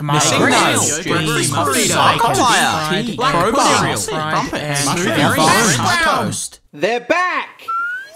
tomato, Missing nuts, nails, cheese, breakfast muffins, burrito, bacon, fire, crowbar, pudding, fried crumpets, egg, mushroom mushroom berries, farm, French toast. They're back!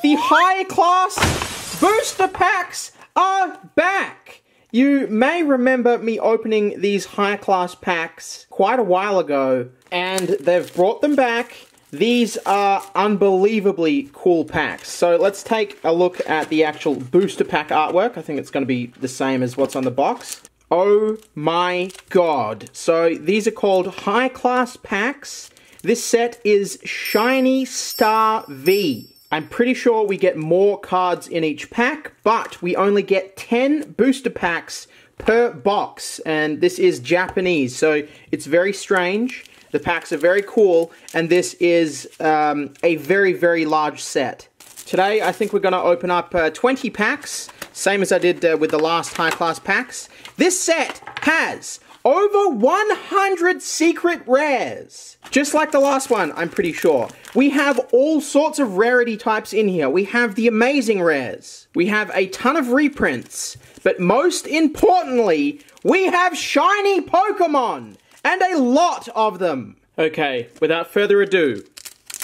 The high class booster packs are back! You may remember me opening these high class packs quite a while ago, and they've brought them back. These are unbelievably cool packs. So let's take a look at the actual booster pack artwork. I think it's going to be the same as what's on the box. Oh my god. So these are called high class packs. This set is Shiny Star V. I'm pretty sure we get more cards in each pack, but we only get 10 booster packs per box, and this is Japanese, so it's very strange. The packs are very cool, and this is um, a very, very large set. Today, I think we're going to open up uh, 20 packs, same as I did uh, with the last high class packs. This set has over 100 secret rares. Just like the last one, I'm pretty sure. We have all sorts of rarity types in here. We have the amazing rares. We have a ton of reprints. But most importantly, we have shiny Pokemon. And a lot of them. Okay, without further ado,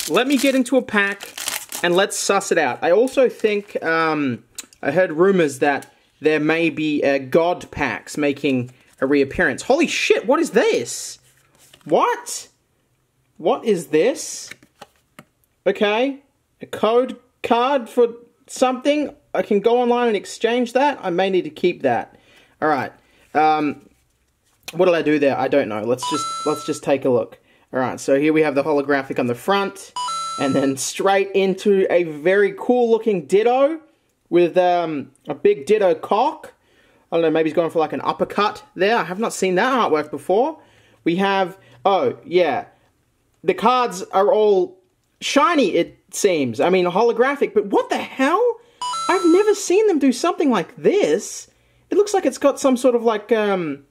let me get into a pack and let's suss it out. I also think um, I heard rumors that there may be uh, God packs making a reappearance. Holy shit, what is this? What? What is this? Okay, a code card for something. I can go online and exchange that. I may need to keep that. All right. Um, what did I do there? I don't know. Let's just let's just take a look. All right. So here we have the holographic on the front, and then straight into a very cool looking Ditto with um, a big Ditto cock. I don't know, maybe he's going for like an uppercut there. I have not seen that artwork before. We have, oh, yeah. The cards are all shiny, it seems. I mean, holographic, but what the hell? I've never seen them do something like this. It looks like it's got some sort of like, um,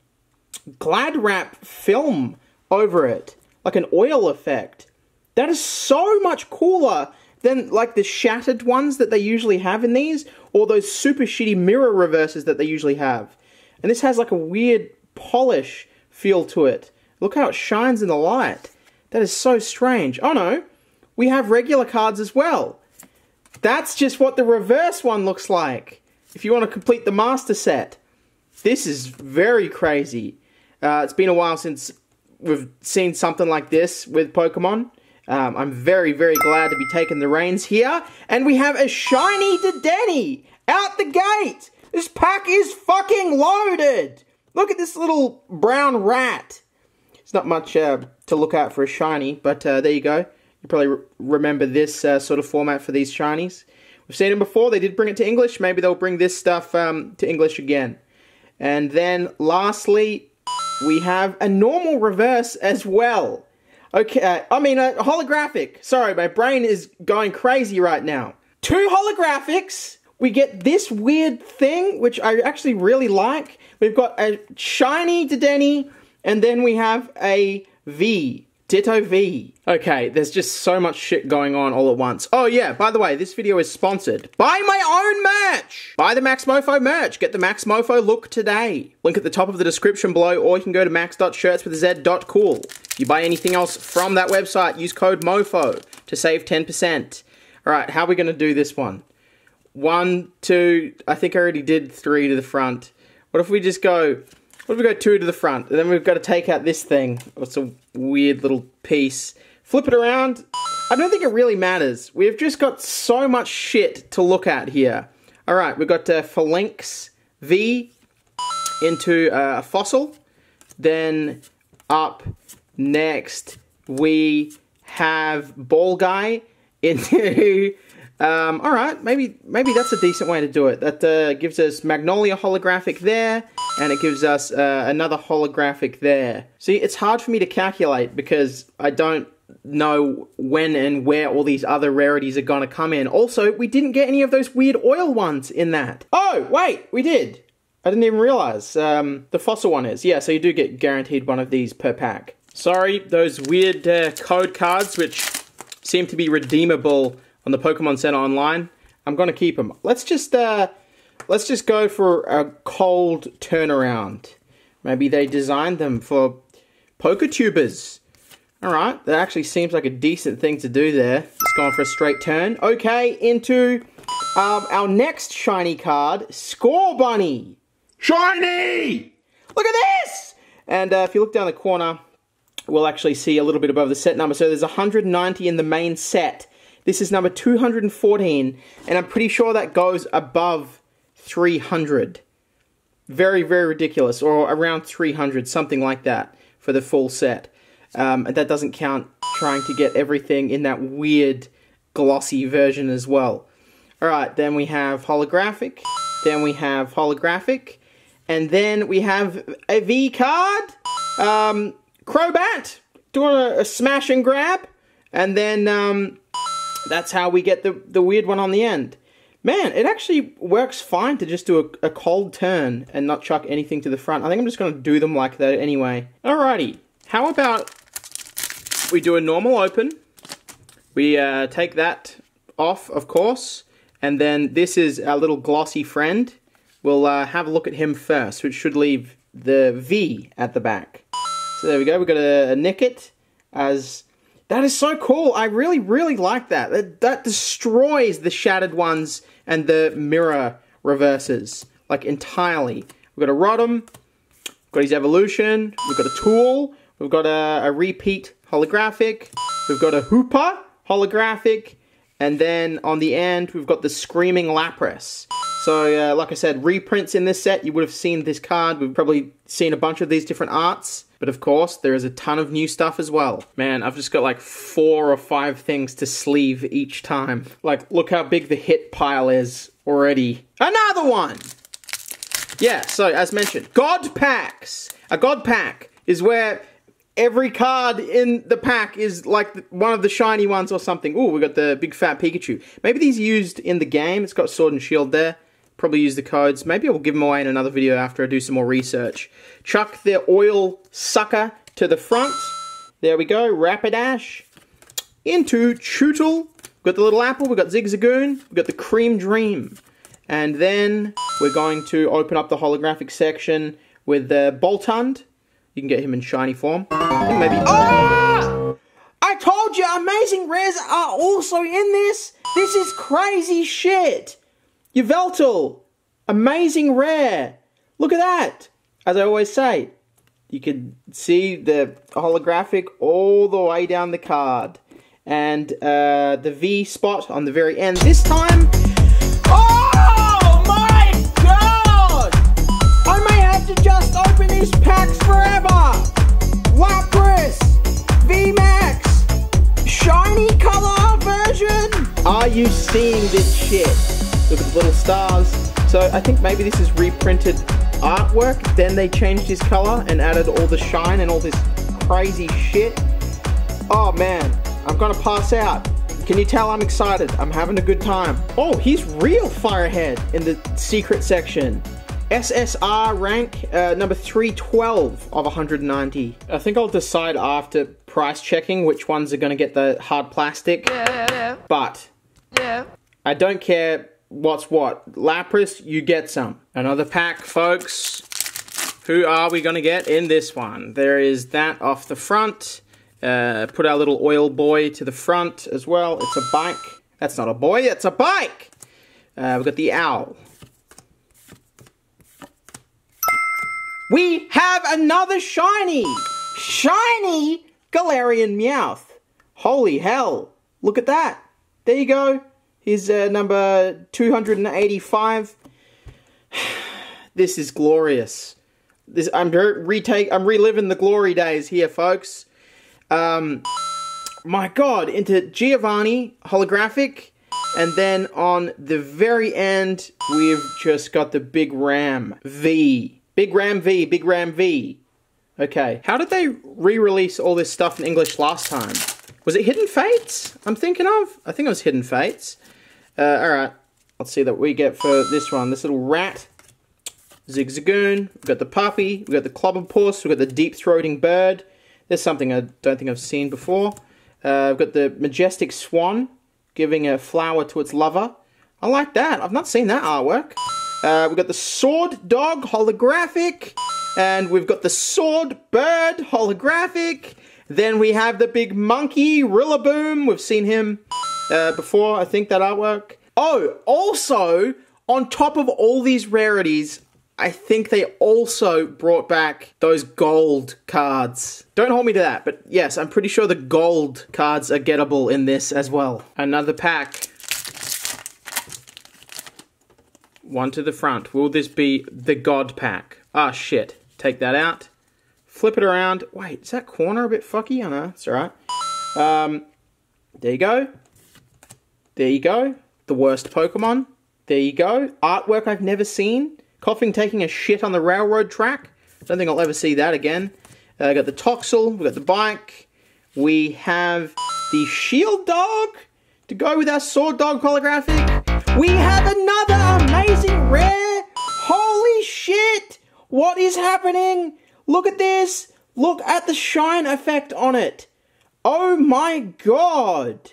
glad wrap film over it. Like an oil effect. That is so much cooler than like the shattered ones that they usually have in these, or those super shitty mirror reverses that they usually have. And this has like a weird polish feel to it. Look how it shines in the light. That is so strange. Oh no, we have regular cards as well. That's just what the reverse one looks like. If you want to complete the master set. This is very crazy. Uh, it's been a while since we've seen something like this with Pokemon. Um, I'm very, very glad to be taking the reins here. And we have a shiny Dedenne out the gate. This pack is fucking loaded. Look at this little brown rat. It's not much uh, to look at for a shiny, but uh, there you go. You probably re remember this uh, sort of format for these shinies. We've seen them before. They did bring it to English. Maybe they'll bring this stuff um, to English again. And then lastly, we have a normal reverse as well. Okay, uh, I mean, uh, holographic. Sorry, my brain is going crazy right now. Two holographics. We get this weird thing, which I actually really like. We've got a shiny Dedenne, and then we have a V. Ditto V. Okay, there's just so much shit going on all at once. Oh yeah, by the way, this video is sponsored by my own merch! Buy the Max Moefoe merch. Get the Max Moefoe look today. Link at the top of the description below, or you can go to max.shirtswithz.cool. If you buy anything else from that website, use code MOEFOE to save 10%. Alright, how are we going to do this one? One, two, I think I already did three to the front. What if we just go what if we go two to the front? And then we've got to take out this thing. It's a weird little piece. Flip it around. I don't think it really matters. We've just got so much shit to look at here. Alright, we've got uh, Falinks V into uh, a fossil. Then up next we have Ball Guy into um, all right, maybe maybe that's a decent way to do it. That uh, gives us Magnolia holographic there, and it gives us uh, another holographic there. See, it's hard for me to calculate because I don't know when and where all these other rarities are going to come in. Also, we didn't get any of those weird oil ones in that. Oh, wait, we did. I didn't even realize. Um, the fossil one is. Yeah, so you do get guaranteed one of these per pack. Sorry, those weird uh, code cards, which seem to be redeemable on the Pokemon Center online. I'm gonna keep them. Let's just uh, let's just go for a cold turnaround. Maybe they designed them for poker tubers. Alright, that actually seems like a decent thing to do there. Just going for a straight turn. Okay, into um, our next shiny card, Scorbunny. Shiny! Look at this! And uh, if you look down the corner, we'll actually see a little bit above the set number. So there's 190 in the main set. This is number 214, and I'm pretty sure that goes above 300. Very, very ridiculous, or around 300, something like that, for the full set. Um, and that doesn't count trying to get everything in that weird glossy version as well. Alright, then we have holographic, then we have holographic, and then we have a V card, um, Crobat, doing a, a smash and grab, and then um, that's how we get the, the weird one on the end. Man, it actually works fine to just do a, a cold turn and not chuck anything to the front. I think I'm just going to do them like that anyway. Alrighty, how about we do a normal open. We uh, take that off, of course, and then this is our little glossy friend. We'll uh, have a look at him first, which should leave the V at the back. So there we go, we've got a, a Nickit as... That is so cool. I really, really like that. that. That destroys the shattered ones and the mirror reverses, like entirely. We've got a Rotom, we've got his evolution, we've got a tool, we've got a, a repeat holographic, we've got a Hoopa holographic, and then on the end we've got the Screaming Lapras. So, uh, like I said, reprints in this set, you would have seen this card. We've probably seen a bunch of these different arts. But of course, there is a ton of new stuff as well. Man, I've just got like four or five things to sleeve each time. Like, look how big the hit pile is already. Another one! Yeah, so as mentioned, God Packs! A God Pack is where every card in the pack is like one of the shiny ones or something. Oh, we got the big fat Pikachu. Maybe these used in the game. It's got Sword and Shield there probably use the codes. Maybe I'll give them away in another video after I do some more research. Chuck the oil sucker to the front. There we go, Rapidash. Into Chewtle. We've got the little apple, we've got Zigzagoon, we've got the Cream Dream. And then we're going to open up the holographic section with the Boltund. You can get him in shiny form. And maybe... Oh! I told you, Amazing Rares are also in this! This is crazy shit! Yveltal! Amazing rare! Look at that! As I always say, you can see the holographic all the way down the card. And uh, the V spot on the very end. This time... So I think maybe this is reprinted artwork. Then they changed his color and added all the shine and all this crazy shit. Oh man, I'm gonna pass out. Can you tell I'm excited? I'm having a good time. Oh, he's real Firehead in the secret section. SSR rank uh, number 312 of 190. I think I'll decide after price checking which ones are going to get the hard plastic. Yeah. But yeah. I don't care what's what. Lapras, you get some. Another pack, folks. Who are we going to get in this one? There is that off the front. Uh, put our little oil boy to the front as well. It's a bike. That's not a boy, it's a bike! Uh, we've got the owl. We have another shiny! Shiny Galarian Meowth. Holy hell. Look at that. There you go. Here's uh, number 285. this is glorious. This I'm retake. I'm reliving the glory days here, folks. Um, my God, into Giovanni holographic, and then on the very end, we've just got the Big Ram V, Big Ram V, Big Ram V. Okay, how did they re-release all this stuff in English last time? Was it Hidden Fates? I'm thinking of. I think it was Hidden Fates. Uh, Alright, let's see what we get for this one. This little rat, Zigzagoon, we've got the puppy, we've got the clobberpuss, we've got the deep-throating bird. There's something I don't think I've seen before. Uh, we've got the majestic swan, giving a flower to its lover. I like that. I've not seen that artwork. Uh, we've got the sword dog holographic. And we've got the sword bird holographic. Then we have the big monkey Rillaboom. We've seen him uh, before, I think, that artwork. Oh, also, on top of all these rarities, I think they also brought back those gold cards. Don't hold me to that, but yes, I'm pretty sure the gold cards are gettable in this as well. Another pack. One to the front. Will this be the God pack? Ah, shit. Take that out. Flip it around. Wait, is that corner a bit fucky? I know, it's alright. Um, there you go. There you go. The worst Pokemon. There you go. Artwork I've never seen. Koffing taking a shit on the railroad track. Don't think I'll ever see that again. I uh, got the Toxel. We got the bike. We have the Shield Dog to go with our Sword Dog holographic. We have another amazing rare. Holy shit! What is happening? Look at this. Look at the shine effect on it. Oh my god.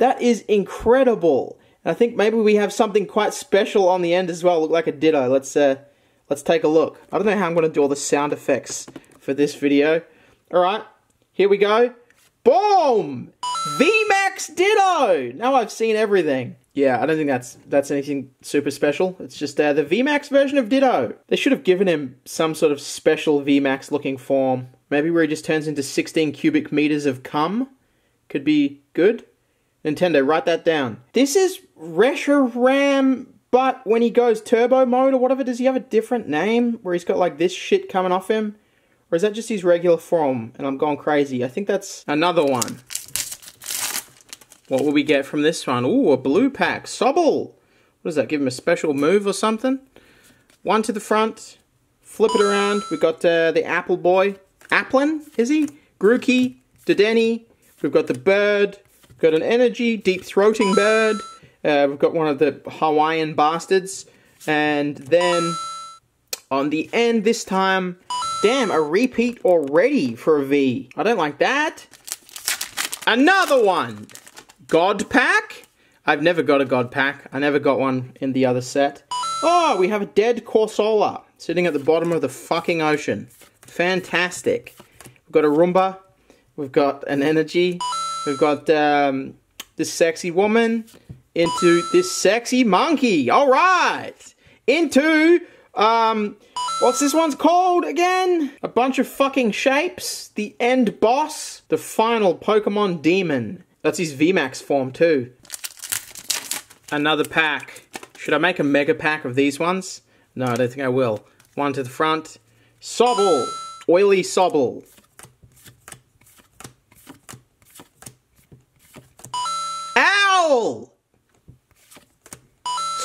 That is incredible. And I think maybe we have something quite special on the end as well. Look like a ditto. Let's uh, let's take a look. I don't know how I'm going to do all the sound effects for this video. All right, here we go. Boom! VMAX Ditto! Now I've seen everything. Yeah, I don't think that's that's anything super special. It's just uh, the VMAX version of Ditto. They should have given him some sort of special VMAX looking form. Maybe where he just turns into 16 cubic meters of cum. Could be good. Nintendo, write that down. This is Reshiram, but when he goes turbo mode or whatever, does he have a different name where he's got like this shit coming off him? Or is that just his regular form and I'm going crazy? I think that's another one. What will we get from this one? Ooh, a blue pack. Sobble! What does that? Give him a special move or something? One to the front. Flip it around. We've got uh, the Apple Boy. Applin, is he? Grookey. Dedenne. We've got the bird. Got an energy, deep throating bird. Uh, we've got one of the Hawaiian bastards. And then on the end this time, damn, a repeat already for a V. I don't like that. Another one. God Pack? I've never got a God Pack. I never got one in the other set. Oh, we have a dead Corsola sitting at the bottom of the fucking ocean. Fantastic. We've got a Roomba. We've got an Energy. We've got um, this sexy woman into this sexy monkey. All right. Into um what's this one's called again? A bunch of fucking shapes. The end boss, the final Pokemon demon. That's his VMAX form too. Another pack. Should I make a mega pack of these ones? No, I don't think I will. One to the front. Sobble. Oily Sobble. Owl!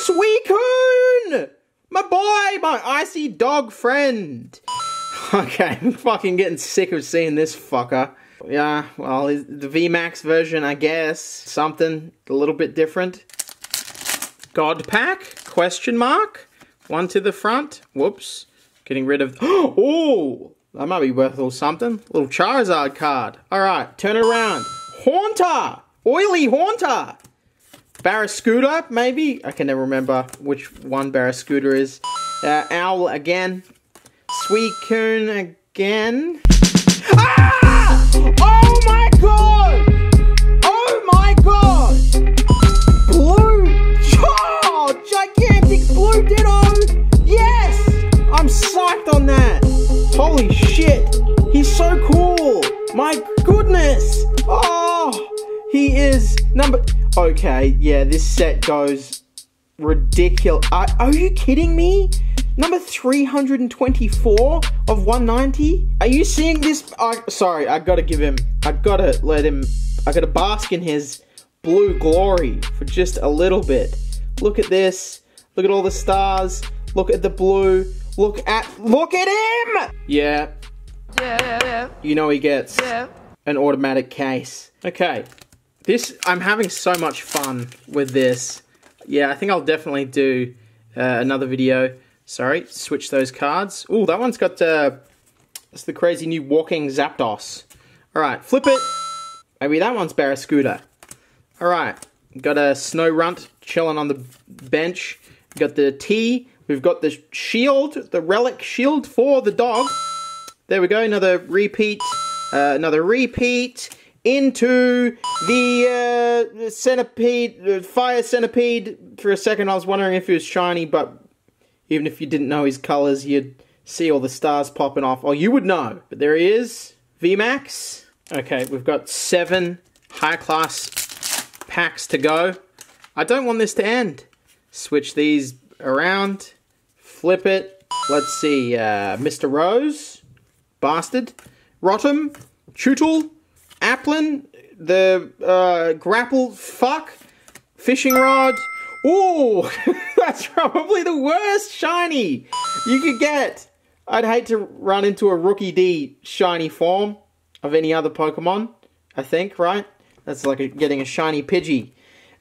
Suicune! My boy! My icy dog friend! Okay, I'm fucking getting sick of seeing this fucker. Yeah, well, the VMAX version, I guess. Something a little bit different. God pack? Question mark? One to the front. Whoops. Getting rid of... Oh! That might be worth a little something. A little Charizard card. Alright, turn it around. Haunter! Oily Haunter! Barraskewda, maybe? I can never remember which one Barraskewda is. Uh, Owl again. Suicune again. Ah! Oh my god! Oh my god! Blue! Oh, gigantic blue ditto! Yes! I'm psyched on that! Holy shit! He's so cool! My goodness! Oh! He is number... Okay, yeah, this set goes ridiculous. Are, are you kidding me? Number 324 of 190? Are you seeing this? I, sorry, I gotta give him, I gotta let him, I gotta bask in his blue glory for just a little bit. Look at this. Look at all the stars. Look at the blue. Look at, look at him! Yeah. Yeah, yeah. You know he gets Yeah. an automatic case. Okay. This, I'm having so much fun with this. Yeah, I think I'll definitely do uh, another video Sorry, switch those cards. Oh, that one's got uh, it's the crazy new walking Zapdos. All right, flip it. Maybe that one's Barraskewda. All right, got a Snorunt chilling on the bench. Got the T We've got the shield, the relic shield for the dog. There we go, another repeat, uh, another repeat into the uh, centipede, uh, fire centipede. For a second, I was wondering if he was shiny, but even if you didn't know his colors, you'd see all the stars popping off. Oh, you would know. But there he is, VMAX. Okay, we've got seven high class packs to go. I don't want this to end. Switch these around, flip it. Let's see, uh, Mr. Rose, Bastard, Rotom, Chewtle, Applin, the uh, Grapple, fuck, Fishing Rod. Ooh, that's probably the worst shiny you could get. I'd hate to run into a Rookidee shiny form of any other Pokemon, I think, right? That's like a, getting a shiny Pidgey.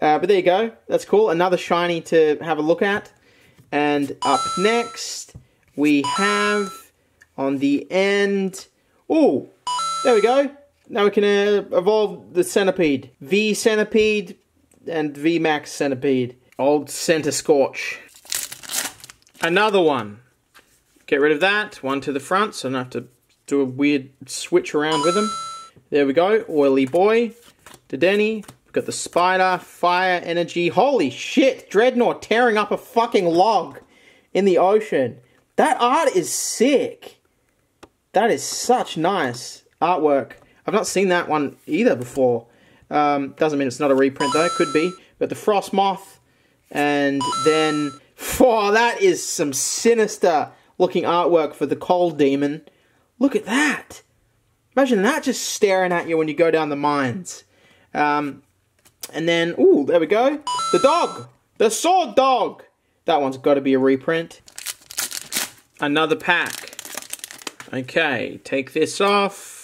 Uh, but there you go. That's cool. Another shiny to have a look at. And up next, we have on the end. Oh, there we go. Now we can uh, evolve the Centipede. V Centipede and V Max Centipede. Old Centiskorch. Another one. Get rid of that. One to the front, so I don't have to do a weird switch around with them. There we go. Oily Boy. Dedenne. We've got the Spider. Fire Energy. Holy shit! Drednaw tearing up a fucking log in the ocean. That art is sick. That is such nice artwork. I've not seen that one either before. Um, doesn't mean it's not a reprint though. It could be. But the Frosmoth, And then... Oh, that is some sinister looking artwork for the Cold Demon. Look at that. Imagine that just staring at you when you go down the mines. Um, and then, ooh, there we go. The dog. The sword dog. That one's got to be a reprint. Another pack. Okay, take this off.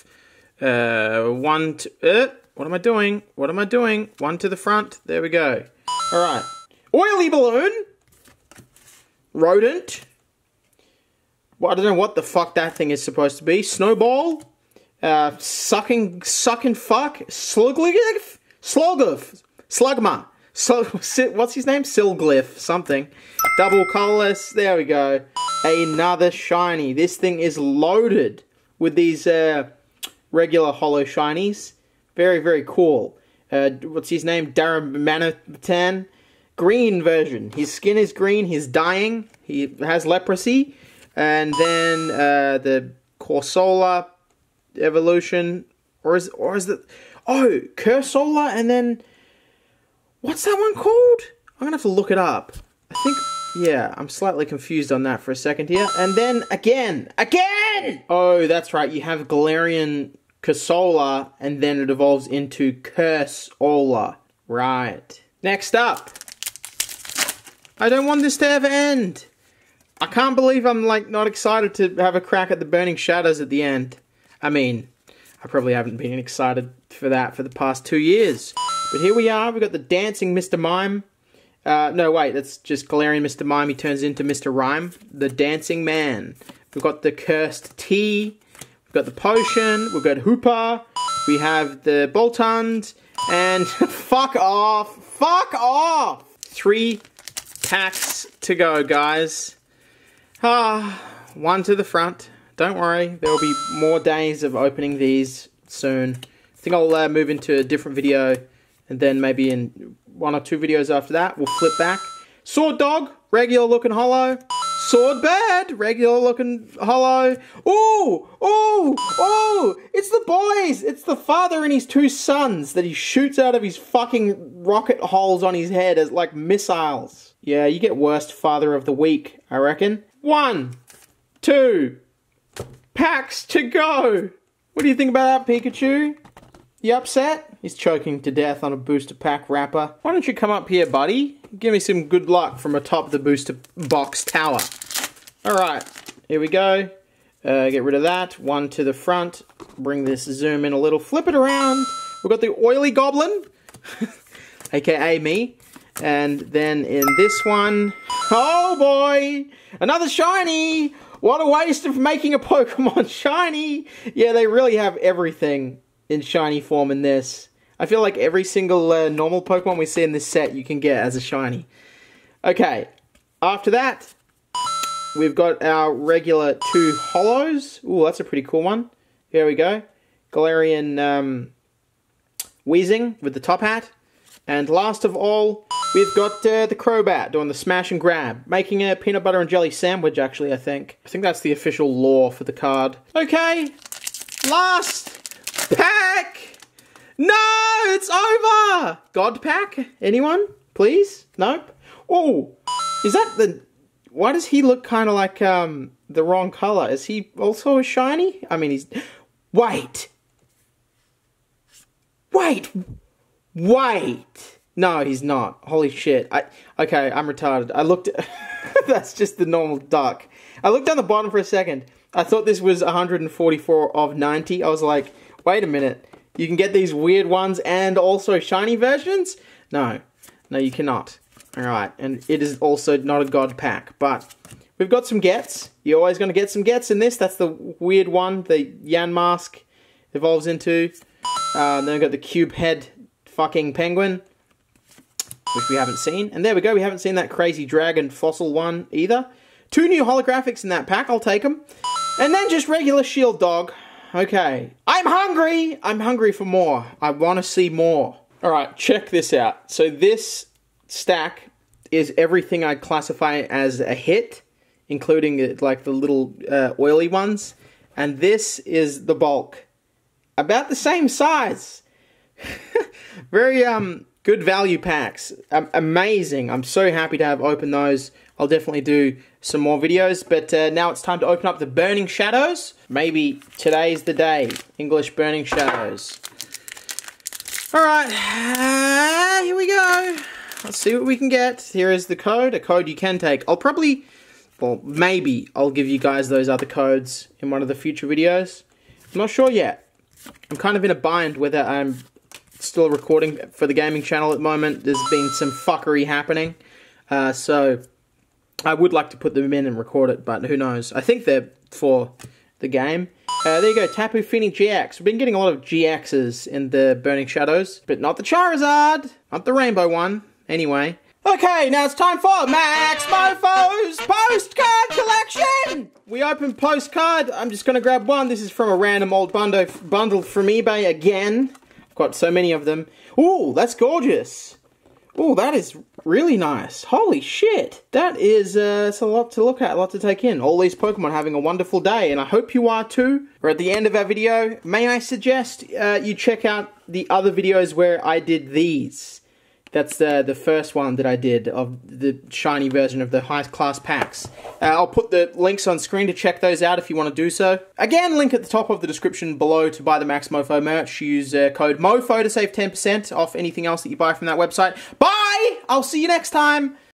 Uh, one to, uh, what am I doing? What am I doing? One to the front. There we go. All right. Oily balloon. Rodent. Well, I don't know what the fuck that thing is supposed to be. Snowball. Uh, sucking, sucking fuck. Slugliff? Sloggoth. Slugma. So, what's his name? Silglyph. Something. Double colorless. There we go. Another shiny. This thing is loaded with these uh, regular hollow shinies. Very, very cool. Uh, what's his name? Darmanitan. Green version. His skin is green. He's dying. He has leprosy. And then uh, the Corsola evolution. Or is, or is it... Oh, Cursola and then... What's that one called? I'm to have to look it up. I think... Yeah, I'm slightly confused on that for a second here. And then again, again! Oh, that's right. You have Galarian Cursola, and then it evolves into Cursola. Right. Next up. I don't want this to ever end. I can't believe I'm like not excited to have a crack at the Burning Shadows at the end. I mean, I probably haven't been excited for that for the past two years. But here we are. We've got the dancing Mr. Mime. Uh, no, wait, that's just Galarian Mr. Mime. He turns into Mr. Rime, the dancing man. We've got the cursed tea. We've got the potion. We've got Hoopa. We have the Boltund. And fuck off. Fuck off. Three packs to go, guys. Ah, one to the front. Don't worry, there will be more days of opening these soon. I think I'll uh, move into a different video, and then maybe in one or two videos after that, we'll flip back. Sword Dog, regular looking holo. Sword Bird, regular looking holo. Ooh, ooh, ooh! It's the boys! It's the father and his two sons that he shoots out of his fucking rocket holes on his head as like missiles. Yeah, you get worst father of the week, I reckon. One, two, packs to go. What do you think about that, Pikachu? You upset? He's choking to death on a booster pack wrapper. Why don't you come up here, buddy? Give me some good luck from atop the booster box tower. Alright, here we go. Uh, get rid of that. One to the front. Bring this zoom in a little. Flip it around. We've got the oily goblin, aka me. And then in this one, oh boy, another shiny. What a waste of making a Pokemon shiny. Yeah, they really have everything in shiny form in this. I feel like every single uh, normal Pokemon we see in this set you can get as a shiny. Okay, after that, we've got our regular two hollows. Ooh, that's a pretty cool one. Here we go. Galarian um, Wheezing with the top hat. And last of all, we've got uh, the Crobat doing the smash and grab, making a peanut butter and jelly sandwich, actually, I think. I think that's the official lore for the card. Okay, last pack! No, it's over! God pack? Anyone? Please? Nope. Oh, is that the... Why does he look kind of like um, the wrong color? Is he also a shiny? I mean, he's... Wait! Wait! Wait! No, he's not. Holy shit. I okay, I'm retarded. I looked That's just the normal duck. I looked down the bottom for a second. I thought this was 144 of 90. I was like, wait a minute. You can get these weird ones and also shiny versions? No. No, you cannot. Alright, and it is also not a god pack, but we've got some gets. You're always going to get some gets in this. That's the weird one, the Yamask evolves into. Uh, then we've got the cube head fucking penguin, which we haven't seen. And there we go, we haven't seen that crazy dragon fossil one either. Two new holographics in that pack, I'll take them. And then just regular shield dog. Okay. I'm hungry! I'm hungry for more. I want to see more. Alright, check this out. So this stack is everything I'd classify as a hit, including like the little uh, oily ones. And this is the bulk. About the same size. Very um good value packs. Um, amazing. I'm so happy to have opened those. I'll definitely do some more videos, but uh, now it's time to open up the Burning Shadows. Maybe today's the day. English Burning Shadows. Alright, uh, here we go. Let's see what we can get. Here is the code, a code you can take. I'll probably, well, maybe I'll give you guys those other codes in one of the future videos. I'm not sure yet. I'm kind of in a bind whether I'm still recording for the gaming channel at the moment. There's been some fuckery happening. Uh, so I would like to put them in and record it, but who knows. I think they're for the game. Uh, there you go, Tapu Fini GX. We've been getting a lot of GXs in the Burning Shadows, but not the Charizard, not the rainbow one. Anyway. Okay, now it's time for Max Moefoe's postcard collection! We open postcard. I'm just gonna grab one. This is from a random old bundle, bundle from eBay again. I've got so many of them. Ooh, that's gorgeous. Ooh, that is really nice. Holy shit. That is uh, it's a lot to look at, a lot to take in. All these Pokemon having a wonderful day, and I hope you are too. We're at the end of our video. May I suggest uh, you check out the other videos where I did these. That's the the first one that I did of the shiny version of the high class packs. Uh, I'll put the links on screen to check those out if you want to do so. Again, link at the top of the description below to buy the Max Moefoe merch. Use uh, code MOEFOE to save 10% off anything else that you buy from that website. Bye! I'll see you next time!